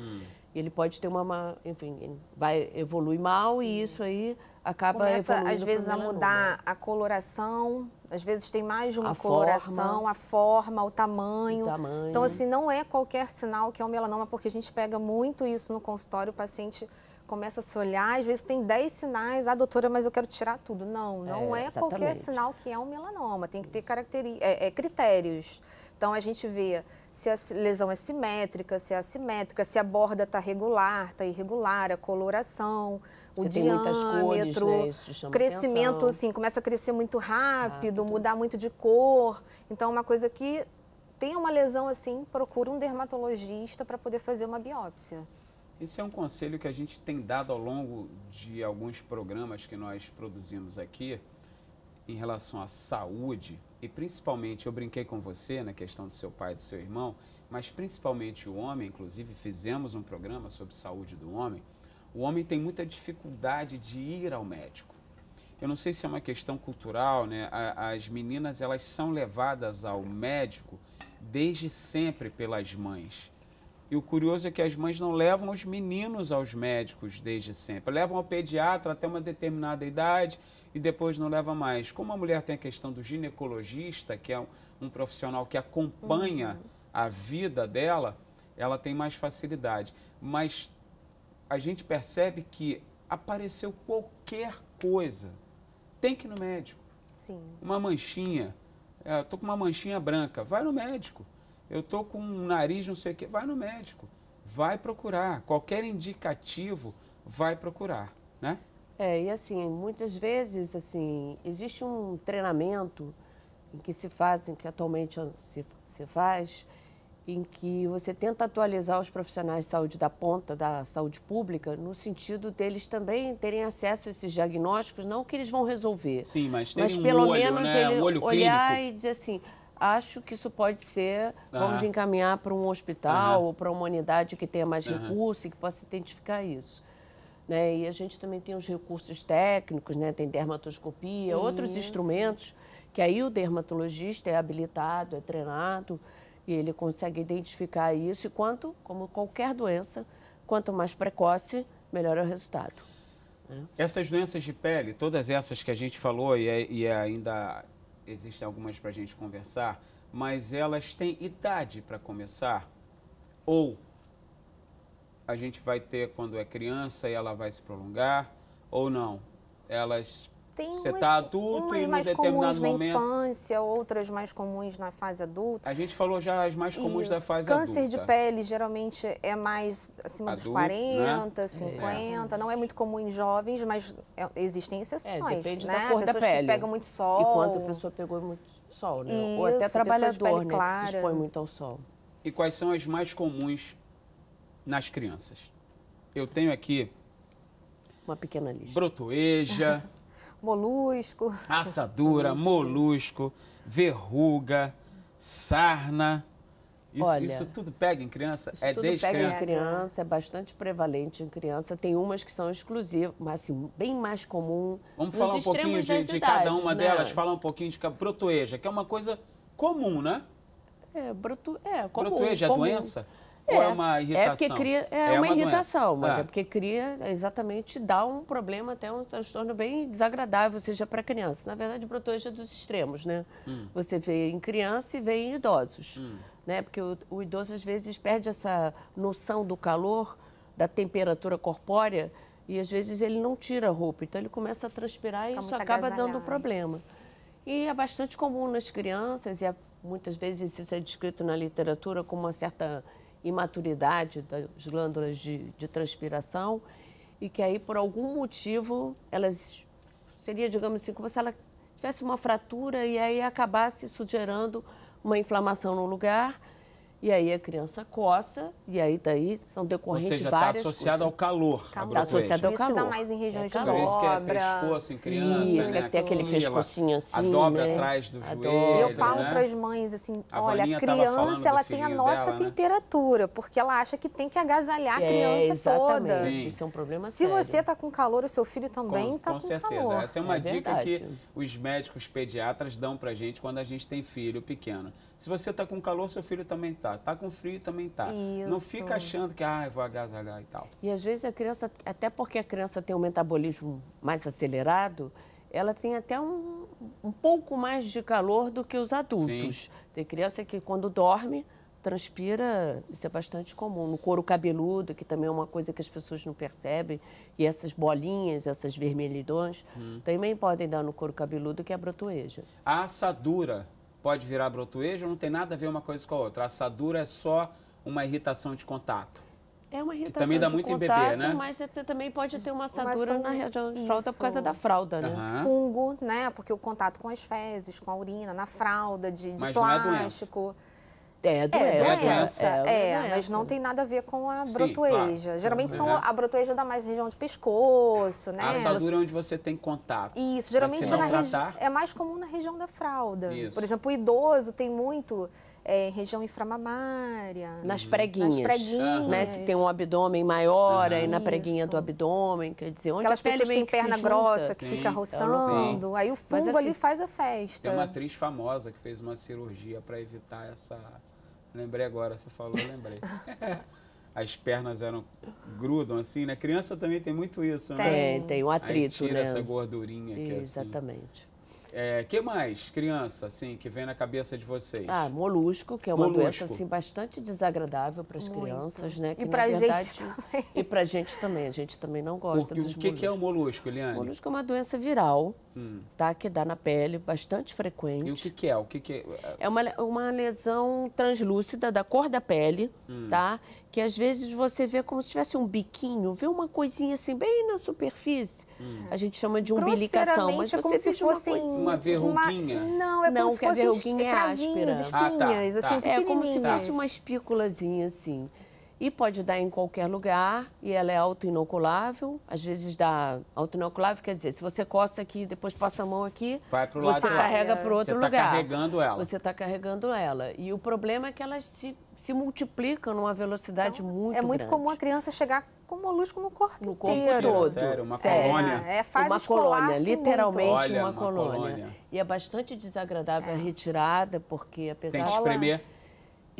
E ele pode ter uma, ma- enfim, vai evoluir mal e isso aí acaba Começa, evoluindo às vezes, a mudar a coloração, às vezes tem mais de uma A coloração, forma. a forma, o tamanho. O tamanho. Então, assim, não é qualquer sinal que é um melanoma, porque a gente pega muito isso no consultório, o paciente começa a se olhar, às vezes tem 10 sinais, ah, doutora, mas eu quero tirar tudo. Não, não É, é, qualquer sinal que é um melanoma, tem que ter caracteri é, é, critérios. Então, a gente vê se a lesão é simétrica, se é assimétrica, se a borda está regular, está irregular, a coloração, o muitas cores, diâmetro, né, crescimento, atenção. assim, começa a crescer muito rápido, Rápido. mudar muito de cor. Então, é uma coisa que tem uma lesão assim, procura um dermatologista para poder fazer uma biópsia. Esse é um conselho que a gente tem dado ao longo de alguns programas que nós produzimos aqui em relação à saúde e principalmente eu brinquei com você na questão do seu pai e do seu irmão, mas principalmente o homem, inclusive fizemos um programa sobre saúde do homem. O homem tem muita dificuldade de ir ao médico. Eu não sei se é uma questão cultural, né? As meninas elas são levadas ao médico desde sempre pelas mães. E o curioso é que as mães não levam os meninos aos médicos desde sempre. Levam ao pediatra até uma determinada idade e depois não leva mais. Como a mulher tem a questão do ginecologista, que é um, um profissional que acompanha a vida dela, ela tem mais facilidade. Mas a gente percebe que apareceu qualquer coisa, tem que ir no médico Sim. uma manchinha, é, eu tô com uma manchinha branca, vai no médico. Eu tô com um nariz não sei o quê, vai no médico. Vai procurar. Qualquer indicativo, vai procurar, né? É, e assim, muitas vezes, assim, existe um treinamento em que se faz, em que atualmente se, se faz, em que você tenta atualizar os profissionais de saúde da ponta da saúde pública, no sentido deles também terem acesso a esses diagnósticos, não que eles vão resolver, Sim, mas mas um pelo olho, menos né? ele Um olho olhar clínico. e dizer assim, acho que isso pode ser, vamos encaminhar para um hospital ou para uma unidade que tenha mais Aham. recurso e que possa identificar isso. Né? E a gente também tem os recursos técnicos, né? tem dermatoscopia, outros Isso. instrumentos, que aí o dermatologista é habilitado, é treinado, e ele consegue identificar isso. E quanto, como qualquer doença, quanto mais precoce, melhor é o resultado. Essas doenças de pele, todas essas que a gente falou e, é- e ainda existem algumas para a gente conversar, mas elas têm idade para começar? Ou a gente vai ter quando é criança e ela vai se prolongar? Ou não? Elas. Tem você umas- está adulto umas e num mais determinado comuns na momento. infância, outras mais comuns na fase adulta. A gente falou já as mais comuns da Isso. fase Câncer adulta. de pele geralmente é mais acima dos Adulto, 40, né? 50. Não é muito comum em jovens, mas é- existem exceções. É, depende né? da cor da Pessoas pele. que pegam muito sol. E quanto a pessoa pegou muito sol, né? Ou até Isso, pessoas de trabalhador, pele né? Que clara. se expõe muito ao sol. E quais são as mais comuns nas crianças? Eu tenho aqui Uma pequena lista. brotoeja, Molusco. assadura, molusco, verruga, sarna. Isso, Olha, isso tudo pega em criança? Isso é tudo desde pega criança? em criança, é bastante prevalente em criança. Tem umas que são exclusivas, mas assim, bem mais comum. Vamos falar um pouquinho de, de cada uma né? delas, falar um pouquinho de brotoeja, que é uma coisa comum, né? É, broto, é comum. brotoeja é comum. doença? Ou é uma irritação? É porque cria, é, uma, doença. irritação, mas Ah. é porque cria exatamente, dá um problema, até um transtorno bem desagradável, seja para criança. Na verdade, é dos extremos, né? Hum. Você vê em criança e vê em idosos, né? Porque o, o idoso às vezes perde essa noção do calor, da temperatura corpórea e às vezes ele não tira a roupa, então ele começa a transpirar e Fica isso muito acaba dando agasalhado. problema. E é bastante comum nas crianças, e é- muitas vezes isso é descrito na literatura como uma certa imaturidade das glândulas de, de transpiração, e que aí, por algum motivo, elas. Seria, digamos assim, como se ela tivesse uma fratura e aí acabasse isso gerando uma inflamação no lugar. E aí a criança coça, e aí daí são Ou decorrentes seja, está várias associado coisas. ao calor, a Calor. brotoeja. Tá associado ao Por isso que dá calor. mais em regiões É de calor. Por isso que é dobra. pescoço em criança, Isso, né? que tem aquele pescocinho A assim, dobra né? atrás do A joelho, dobra. Eu falo né? para as mães assim, A olha, a criança ela tem a nossa dela, né? temperatura, porque ela acha que tem que agasalhar a É, criança toda. Sim. Isso é um problema Se sério. você está com calor, o seu filho também com, está com com, certeza. calor. Essa é uma É dica verdade. que os médicos pediatras dão pra gente quando a gente tem filho pequeno. Se você tá com calor, seu filho também tá. Tá com frio, também tá. Não fica achando que, ah, vou agasalhar e tal. E às vezes a criança, até porque a criança tem um metabolismo mais acelerado, ela tem até um, um pouco mais de calor do que os adultos. Tem criança que quando dorme transpira, isso é bastante comum. No couro cabeludo, que também é uma coisa que as pessoas não percebem, e essas bolinhas, essas vermelhidões, também podem dar no couro cabeludo, que é a brotoeja. A assadura pode virar brotoeja ou não tem nada a ver uma coisa com a outra? A assadura é só uma irritação de contato. É uma irritação também dá de muito em contato, bebê, né? mas você também pode ter uma assadura na região de fralda por causa isso. da fralda, né? Aham. Fungo, né? Porque o contato com as fezes, com a urina, na fralda, de, de Mas não é doença. plástico. É, É, doença. doença, é, uma mas doença. não tem nada a ver com a Sim, brotoeja. claro. Geralmente são, Uhum. a brotoeja dá mais região de pescoço, né? A assadura é onde você tem contato. Isso, geralmente não na regi- é mais comum na região da fralda. Isso. Por exemplo, o idoso tem muito é, região inframamária. Nas preguinhas. Nas preguinhas. Né? Se tem um abdômen maior, aí na Isso. preguinha do abdômen, quer dizer, onde Aquelas a pele pessoas têm perna grossa, que Sim, fica sim. roçando. Aí o fungo ali assim, faz a festa. Tem uma atriz famosa que fez uma cirurgia para evitar essa. Lembrei agora, você falou, lembrei. As pernas eram grudam assim, né? Criança também tem muito isso, né? Tem, tem o Aí atrito, tira né? essa gordurinha aqui assim. É, que mais, criança, assim, que vem na cabeça de vocês? Ah, molusco, que é uma Molusco. doença assim, bastante desagradável para as crianças, né? Que, E na pra gente também. E para a gente também. A gente também não gosta Porque dos o que, que é o moluscos. molusco, Eliane? Molusco é uma doença viral, Hum. tá? Que dá na pele, bastante frequente. E o que, que é? O que, que é? É uma, le- uma lesão translúcida da cor da pele, Hum. tá? Que às vezes você vê como se tivesse um biquinho, vê uma coisinha assim bem na superfície. Hum. A gente chama de umbilicação, mas é você como se vê uma fossem coisinha. Uma verruguinha? Não, é Não, como se que a fossem verruguinha é áspera. Ah, tá, espinhas, tá. assim, É como se fosse uma espículazinha assim. E pode dar em qualquer lugar e ela é autoinoculável. Às vezes dá autoinoculável, quer dizer, se você coça aqui, depois passa a mão aqui, Vai pro lado você carrega para outro Você tá lugar. carregando ela. Você está carregando ela. E o problema é que elas se, se multiplicam numa velocidade muito É muito grande. comum a criança chegar com molusco no corpo No corpo inteiro. todo. Sério, uma Sério. colônia. É, fase uma escolar colônia, literalmente. Olha, uma, uma colônia. colônia. E é bastante desagradável a retirada, porque apesar Tem que de espremer.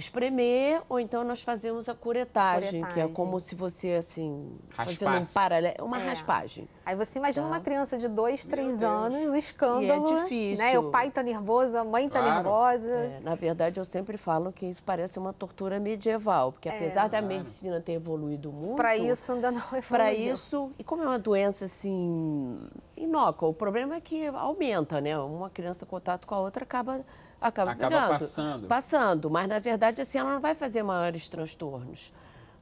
Espremer, ou então nós fazemos a curetagem, que é Curetagem. como se você, assim, fazendo um Raspasse. paralelo, uma É. raspagem. Aí você imagina uma criança de dois, três anos, o escândalo. E é difícil. Né? O pai tá nervoso, a mãe tá Claro. nervosa. É, na verdade, eu sempre falo que isso parece uma tortura medieval, porque apesar da medicina ter evoluído muito... Pra isso ainda não é Para isso, e como é uma doença assim inócua, o problema é que aumenta, né? Uma criança em contato com a outra acaba acaba, Acaba pegando, passando. Passando, mas na verdade assim ela não vai fazer maiores transtornos,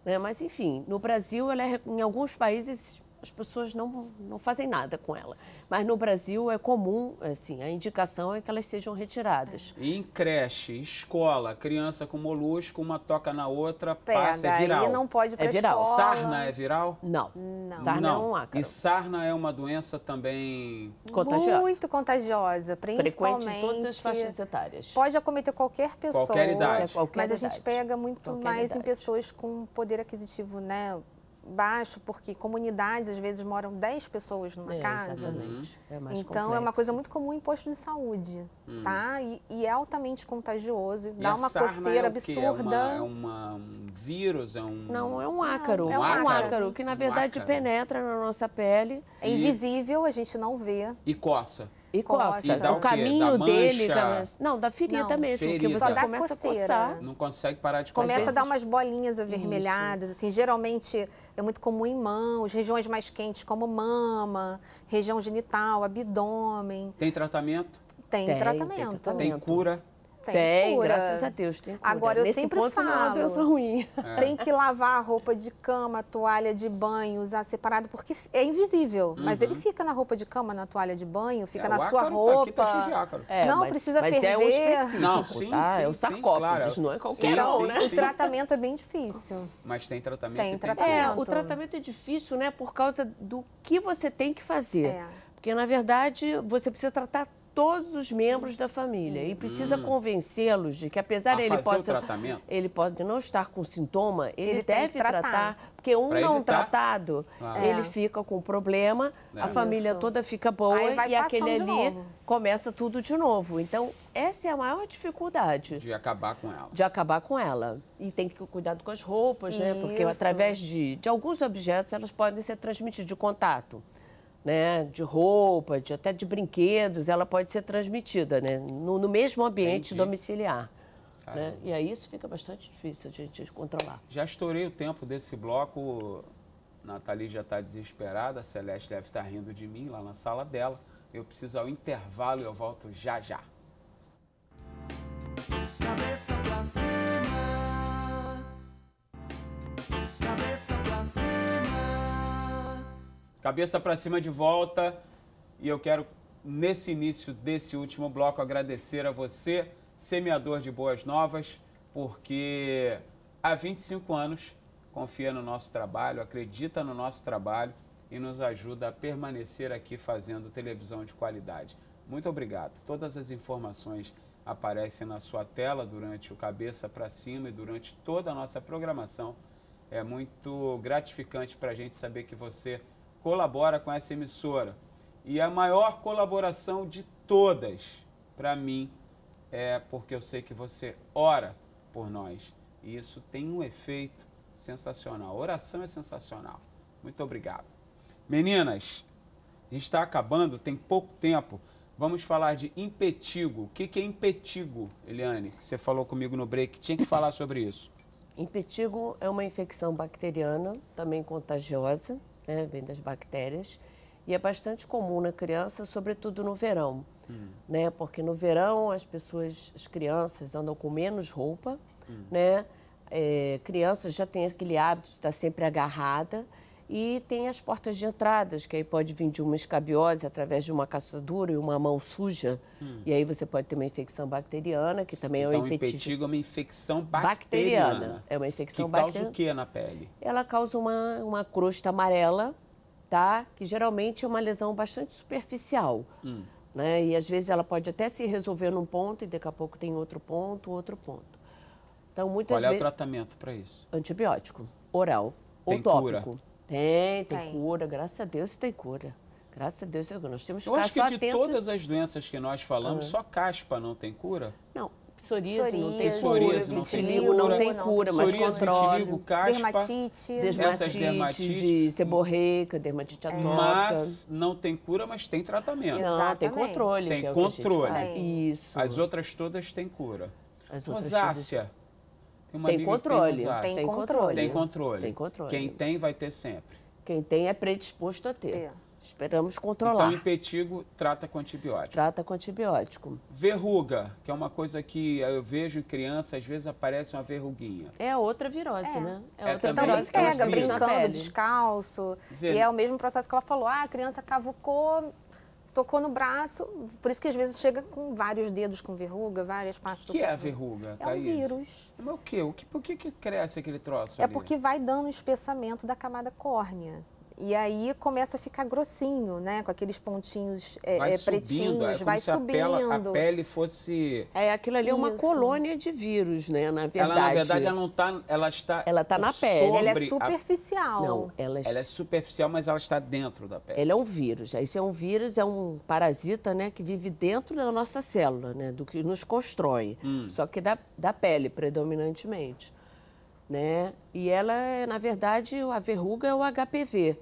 né? Mas enfim, no Brasil ela é, em alguns países as pessoas não, não fazem nada com ela. Mas no Brasil é comum, assim, a indicação é que elas sejam retiradas. E em creche, escola, criança com molusco, uma toca na outra, Pega, passa, é viral. aí não pode ir pra É viral. escola. Sarna é viral? Não. Não. Sarna é um ácaro. E sarna é uma doença também. Contagiosa. Muito contagiosa, Frequente principalmente. em todas as faixas etárias. Pode acometer qualquer pessoa. Qualquer idade. Qualquer mas a idade. gente pega muito Qualquer mais em idade. pessoas com poder aquisitivo né, baixo, porque comunidades às vezes moram 10 pessoas numa É, casa. exatamente. É mais Então é uma complexo. coisa muito comum em posto de saúde, tá? E, e é altamente contagioso, E dá uma sarna coceira é absurda. É, uma, é uma- um vírus? É um... Não, é um ácaro. é É um um ácaro. ácaro, que na Um verdade ácaro. penetra na nossa pele É invisível, a gente não vê. E coça. E Coça. E dá o o caminho dele. Não, da ferida Não, mesmo, ferida. porque Só você dá começa coceira. a coçar. Não consegue parar de coçar. Começa a dar umas bolinhas avermelhadas, assim, geralmente é muito comum em mãos, regiões mais quentes como mama, região genital, abdômen. Tem tratamento? Tem, Tem, tem tratamento. tratamento. Tem cura? Tem, cura. graças a Deus, tem cura. Agora, eu Nesse sempre ponto não é uma falo. doença ruim. Tem que lavar a roupa de cama, a toalha de banho, usar separado, porque é invisível. Mas ele fica na roupa de cama, na toalha de banho, fica Uhum. É, na o sua ácaro tá roupa. aqui, tá cheio de ácaro. É, Não mas, precisa mas é um ferver. específico, Não, sim, tá? sim, é o sarcópode, claro. não é qualquer Sim, um, sim, né? O tratamento é bem difícil. Mas tem tratamento Tem tratamento. É, o tratamento é difícil, né, por causa do que você tem que fazer. É. Porque, na verdade, você precisa tratar todos os membros da família e precisa convencê-los de que apesar A o possa tratamento? ele pode não estar com sintoma, ele, Ele deve que tratar. tratar, porque um Pra não evitar. tratado, Claro. ele É. fica com problema, a É. família Isso. toda fica boa e aquele ali novo. começa tudo de novo. Então, essa é a maior dificuldade De acabar com ela. de acabar com ela. E tem que ter cuidado com as roupas, né? Porque Isso. através de, de alguns objetos elas podem ser transmitidas de contato. Né? De roupa, de, até de brinquedos, ela pode ser transmitida né? no, no mesmo ambiente Entendi. domiciliar. Né? E aí isso fica bastante difícil de, de controlar. Já estourei o tempo desse bloco. Nathalie já está desesperada, a Celeste deve estar rindo de mim lá na sala dela. Eu preciso ao intervalo e eu volto já já. Cabeça pra cima. Cabeça pra cima. Cabeça para cima de volta. E eu quero, nesse início desse último bloco, agradecer a você, semeador de boas novas, porque há 25 anos confia no nosso trabalho, acredita no nosso trabalho e nos ajuda a permanecer aqui fazendo televisão de qualidade. Muito obrigado. Todas as informações aparecem na sua tela durante o Cabeça para Cima e durante toda a nossa programação. É muito gratificante para a gente saber que você colabora com essa emissora. E a maior colaboração de todas, para mim, é porque eu sei que você ora por nós. E isso tem um efeito sensacional. Oração é sensacional. Muito obrigado. Meninas, a gente está acabando, tem pouco tempo. Vamos falar de impetigo. O que, que é impetigo, Eliane? Que você falou comigo no break. Tinha que falar sobre isso. Impetigo é uma infecção bacteriana, também contagiosa, né, vem das bactérias, e é bastante comum na criança, sobretudo no verão, né, porque no verão as pessoas, as crianças andam com menos roupa, né, é, crianças já têm aquele hábito de estar sempre agarrada, e tem as portas de entradas, que aí pode vir de uma escabiose através de uma caçadura e uma mão suja, e aí você pode ter uma infecção bacteriana, que também é Então, um o impetigo impetigo é uma infecção bacteriana. bacteriana. É uma infecção que causa bacteriana. o que na pele? Ela causa uma, uma crosta amarela, tá? Que geralmente é uma lesão bastante superficial. Hum. Né? E às vezes ela pode até se resolver num ponto e daqui a pouco tem outro ponto, outro ponto. Então, muitas Qual é o vezes. tratamento para isso? Antibiótico, oral Tem ou tópico. cura? Tem, tem, Tem. cura. Graças a Deus tem cura. Graças a Deus nós temos que Eu acho que de atentos. todas as doenças que nós falamos, só caspa não tem cura? Não, psoríase, não tem Psoríase, cura, não tem vitiligo não cura, tem não cura, tem mas Psoríase, controle. vitiligo, caspa, Dermatite. Essas Dermatite, dermatite- de seborreica, dermatite atópica. mas não tem cura, mas tem tratamento. Não, tem Exatamente. controle. Tem que é o que a gente controle. fala. Tem. Isso. As outras todas têm cura. As outras Rosácea. Tem uma Tem controle. rosácea. Tem Tem controle. controle. Tem controle. Tem controle. Quem tem vai ter sempre. Quem tem é predisposto a ter. Ter. Esperamos controlar. Então, impetigo trata com antibiótico. Trata com antibiótico. Verruga, que é uma coisa que eu vejo em criança, às vezes aparece uma verruguinha. É outra virose, É. né? É É outra também virose que ela pega brincando, descalço. Dizer- E é o mesmo processo que ela falou. Ah, a criança cavucou, tocou no braço. Por isso que às vezes chega com vários dedos com verruga, várias partes O do que é a corpo. verruga, É um Thaís? vírus. Mas o quê? O que? Por que, que cresce aquele troço É ali? porque vai dando um espessamento da camada córnea. E aí começa a ficar grossinho, né? Com aqueles pontinhos é, vai é, subindo, pretinhos, é como vai se a subindo. pele, a pele fosse... É, aquilo ali é uma Isso. colônia de vírus, né? Na verdade. Ela, na verdade, ela não tá, ela está... Ela tá na pele. Ele é sobre a- superficial. Não, ela, Ela é superficial, mas ela está dentro da pele. Ela é um vírus. Esse é um vírus, é um parasita, né, que vive dentro da nossa célula, né, do que nos constrói. Hum. Só que da, da pele, predominantemente. Né? E ela, é, na verdade, a verruga é o HPV.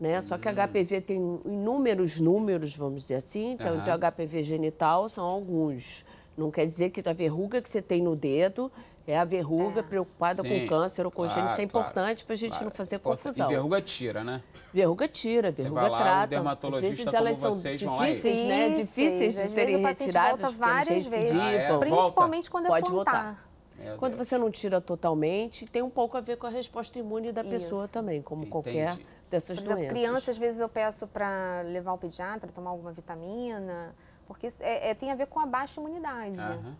Né? Só que Hum. HPV tem inúmeros números, vamos dizer assim. Então, então, HPV genital são alguns. Não quer dizer que a verruga que você tem no dedo é a verruga preocupada Sim, com câncer ou congênito. Isso é claro, importante para a gente claro. não fazer confusão. E verruga tira, né? Verruga tira, Você verruga vai lá, o trata. dermatologista Às vezes como elas são vocês vão lá difíceis, né? Difíceis. De serem o retiradas várias vezes. Ah, é? recidivam. Volta. Principalmente quando é Pode voltar. Meu Quando Deus. você não tira totalmente, tem um pouco a ver com a resposta imune da pessoa Isso. também, como Entendi. qualquer dessas Por exemplo, doenças. criança, às vezes eu peço para levar ao pediatra, tomar alguma vitamina, porque é- é- tem a ver com a baixa imunidade. Aham.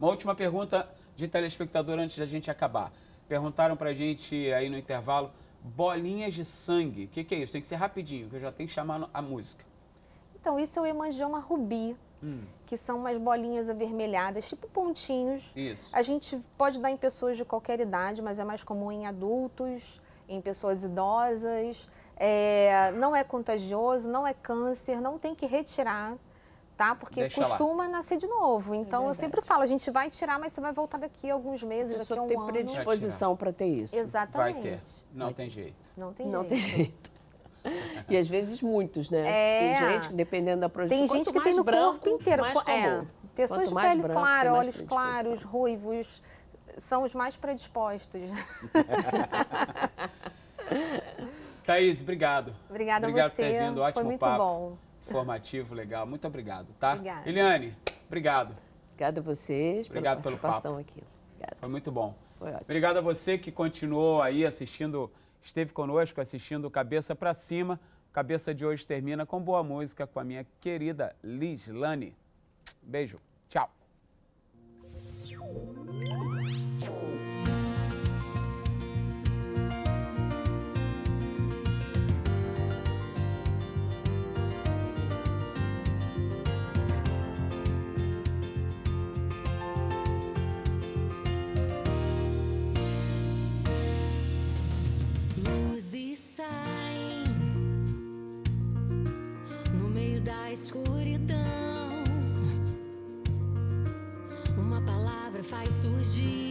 Uma última pergunta de telespectador antes da gente acabar. Perguntaram pra gente aí no intervalo, bolinhas de sangue. O que, que é isso? Tem que ser rapidinho, que eu já tenho que chamar a música. Então, isso é o hemangioma rubi. que são umas bolinhas avermelhadas, tipo pontinhos. Isso. A gente pode dar em pessoas de qualquer idade, mas é mais comum em adultos, em pessoas idosas. É, não é contagioso, não é câncer, não tem que retirar, tá? Porque Deixa lá. costuma nascer de novo. Então eu verdade. sempre falo, a gente vai tirar, mas você vai voltar daqui a alguns A meses, daqui a um tem ano. predisposição para ter isso. Vai Exatamente. ter. Não tem jeito. Não tem Não jeito. tem jeito. E às vezes muitos, né? É. Tem gente que, dependendo da projeção. Tem gente que tem no corpo inteiro. Mais é, pessoas de mais pele branco, clara, olhos claros, ruivos, são os mais predispostos. Thaís, obrigado. Obrigada obrigado a você. por ter vindo. Ótimo Foi muito papo. bom. Informativo, legal. Muito obrigado, tá? Obrigada. Eliane, obrigado. Obrigada a vocês Obrigado pela pelo participação aqui. Obrigada. Foi muito bom. Foi ótimo. Obrigado a você que continuou aí assistindo, esteve conosco assistindo Cabeça pra Cima. Cabeça de hoje termina com boa música com a minha querida Lislane. Beijo. Tchau. Thank you. Escuridão.